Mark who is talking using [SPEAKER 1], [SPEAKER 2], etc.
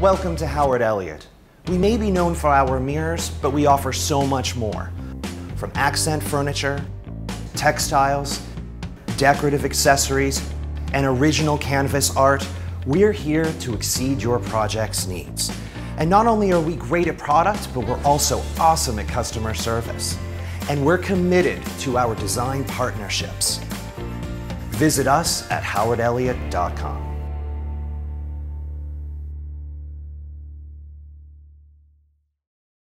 [SPEAKER 1] Welcome to Howard Elliott. We may be known for our mirrors, but we offer so much more. From accent furniture, textiles, decorative accessories, and original canvas art, we're here to exceed your project's needs. And not only are we great at product, but we're also awesome at customer service. And we're committed to our design partnerships. Visit us at howardelliott.com.